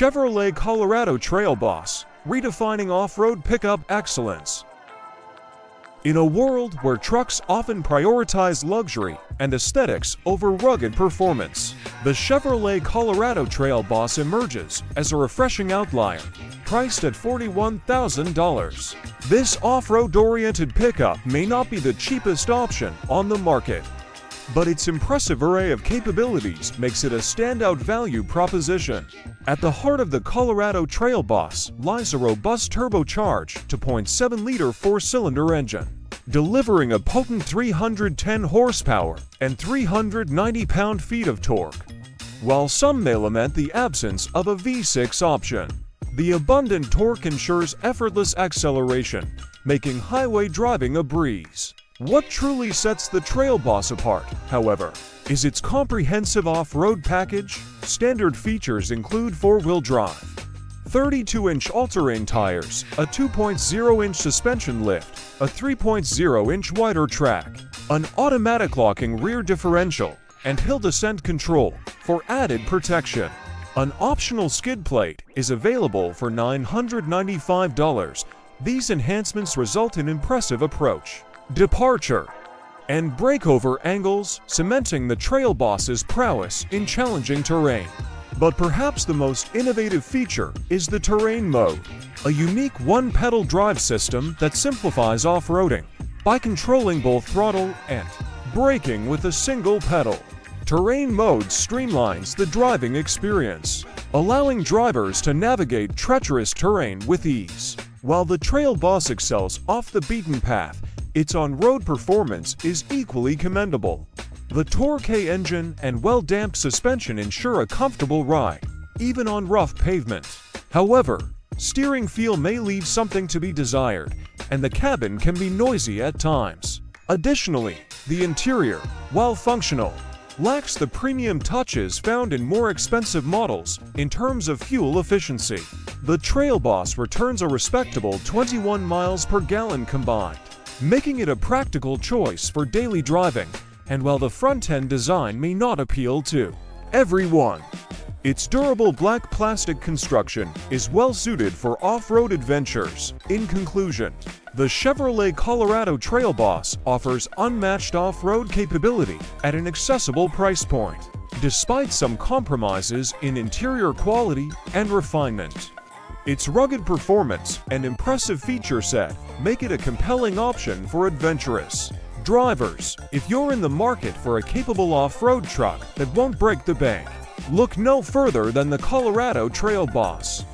Chevrolet Colorado Trail Boss, redefining off-road pickup excellence. In a world where trucks often prioritize luxury and aesthetics over rugged performance, the Chevrolet Colorado Trail Boss emerges as a refreshing outlier, priced at $41,000. This off-road-oriented pickup may not be the cheapest option on the market, but its impressive array of capabilities makes it a standout value proposition. At the heart of the Colorado Trail Boss lies a robust turbocharged 2.7-liter four-cylinder engine, delivering a potent 310 horsepower and 390 pound-feet of torque. While some may lament the absence of a V6 option, the abundant torque ensures effortless acceleration, making highway driving a breeze. What truly sets the Trail Boss apart, however, is its comprehensive off-road package. Standard features include four-wheel drive, 32-inch all-terrain tires, a 2.0-inch suspension lift, a 3.0-inch wider track, an automatic locking rear differential, and hill descent control for added protection. An optional skid plate is available for $995. These enhancements result in impressive approach, departure, and breakover angles, cementing the Trail Boss's prowess in challenging terrain. But perhaps the most innovative feature is the Terrain Mode, a unique one-pedal drive system that simplifies off-roading by controlling both throttle and braking with a single pedal. Terrain Mode streamlines the driving experience, allowing drivers to navigate treacherous terrain with ease. While the Trail Boss excels off the beaten path, its on-road performance is equally commendable. The Torque engine and well-damped suspension ensure a comfortable ride, even on rough pavement. However, steering feel may leave something to be desired, and the cabin can be noisy at times. Additionally, the interior, while functional, lacks the premium touches found in more expensive models in terms of fuel efficiency. The Trail Boss returns a respectable 21 miles per gallon combined, making it a practical choice for daily driving and while the front-end design may not appeal to everyone, its durable black plastic construction is well suited for off-road adventures. In conclusion, the Chevrolet Colorado Trail Boss offers unmatched off-road capability at an accessible price point, despite some compromises in interior quality and refinement. Its rugged performance and impressive feature set make it a compelling option for adventurous drivers. If you're in the market for a capable off-road truck that won't break the bank, look no further than the Colorado Trail Boss.